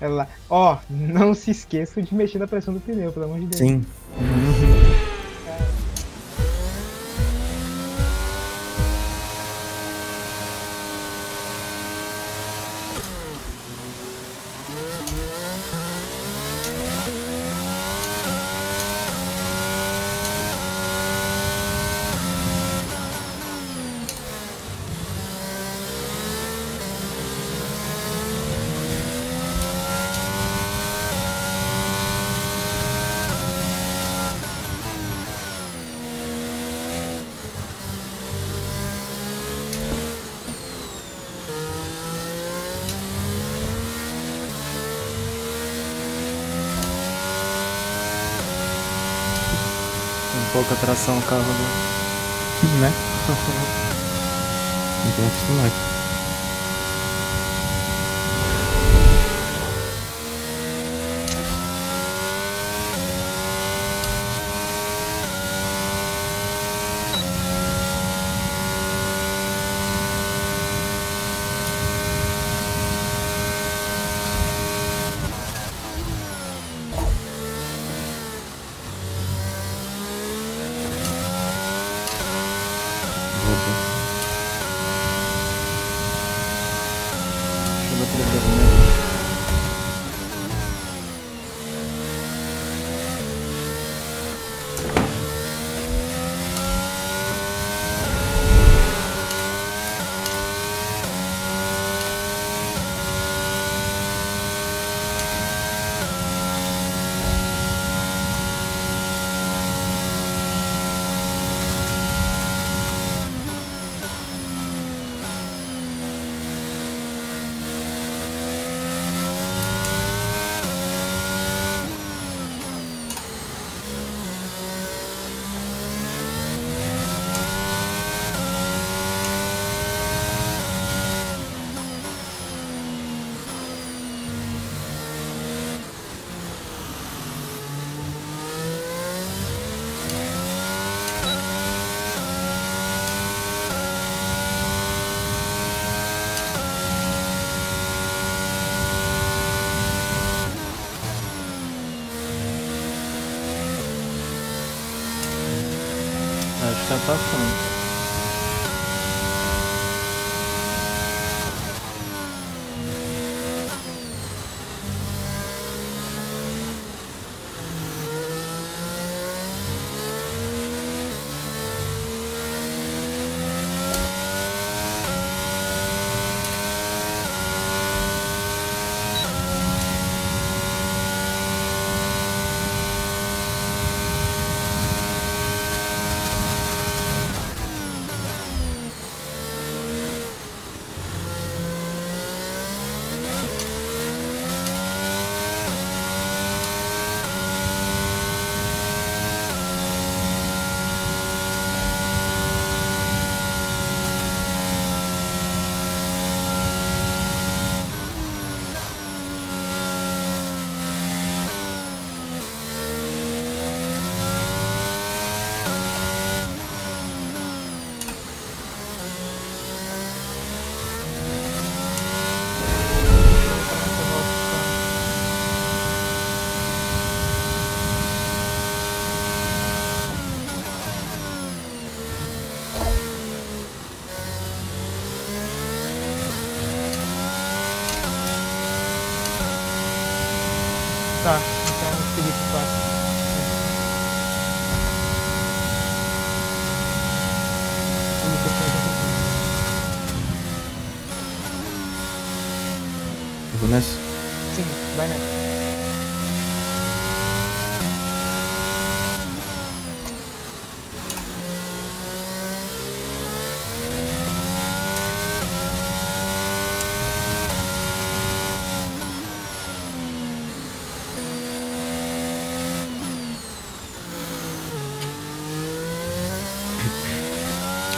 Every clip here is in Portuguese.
Ela, ó, não se esqueça de mexer na pressão do pneu, pelo amor de Deus. Sim. Um pouco a tração o carro do... Né? Não tem acostumar. Rodou. Deixa eu bater aqui primeiro. Que Basta.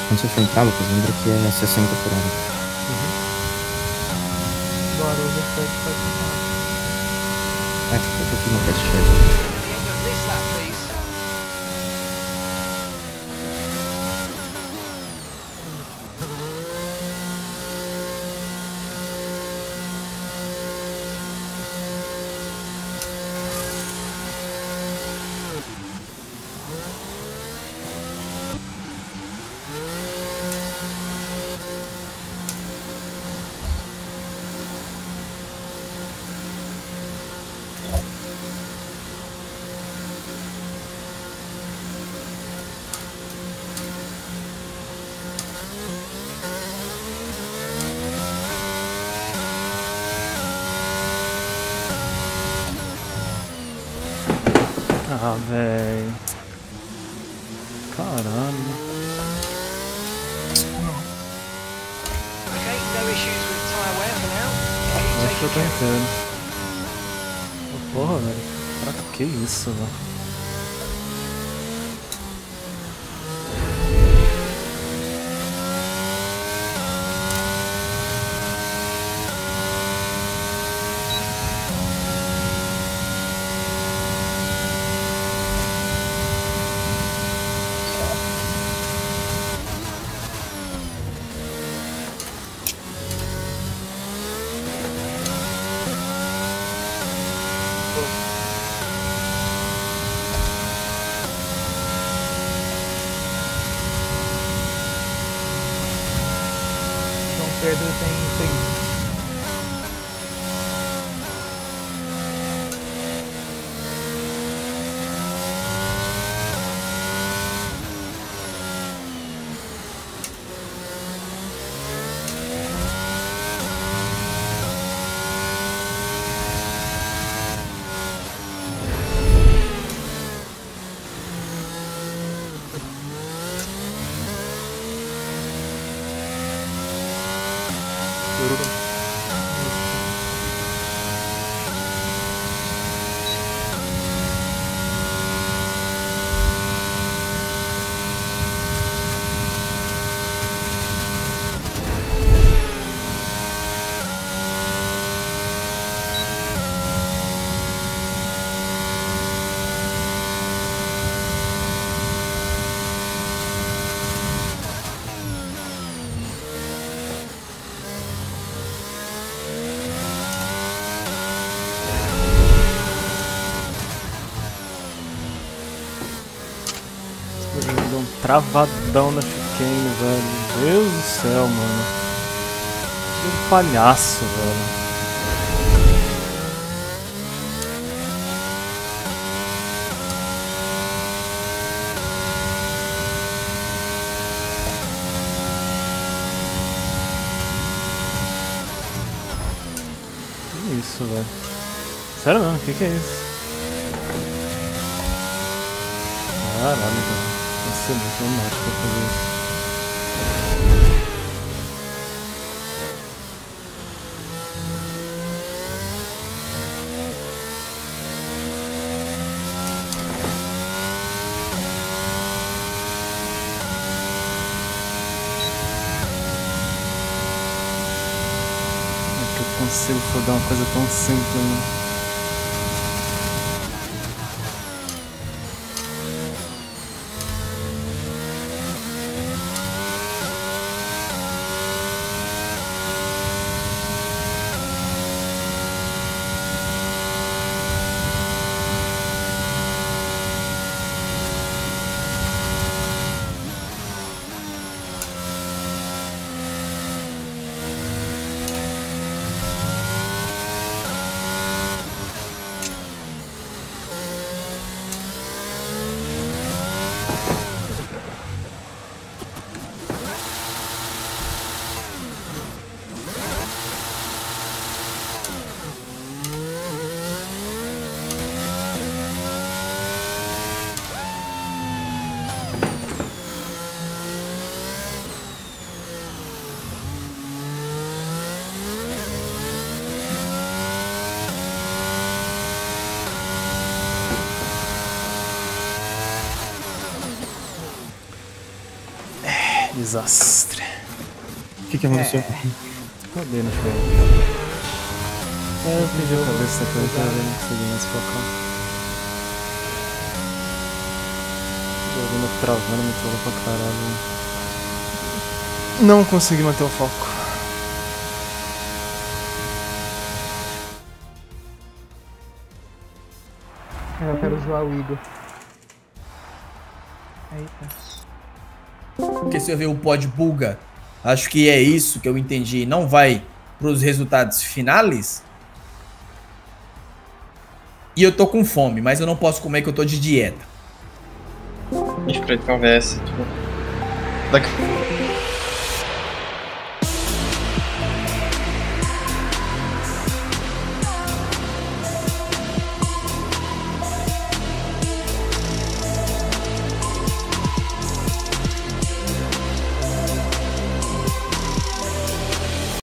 Quando você for entrar, Lucas, lembra que é 60 por hora. Bora, o overcut pode continuar. É, eu tô aqui no test Ah, velho. Caralho. Okay, no issues with tyre wear for now. Keep Acho que eu tô. Ô, Porra, velho. Pra que isso, They're doing things Deu um travadão na chicane, velho. Deus do céu, mano. Que palhaço, velho. Isso, velho? Sério mesmo, o que, que é isso? Caralho, velho. Muito lunático pra fazer isso. Consigo foder uma coisa tão simples, né? Desastre. O que, que aconteceu? Cadê no show? É, eu perdi a cabeça depois que eu não consegui mais focar. O jogo travando, me trava pra caralho. Não consegui manter o foco. Eu quero zoar o Igor. Eita. Porque se eu ver o pod buga, acho que é isso que eu entendi. Não vai pros resultados finais. E eu tô com fome, mas eu não posso comer que eu tô de dieta. A gente conversa. Tipo, daqui...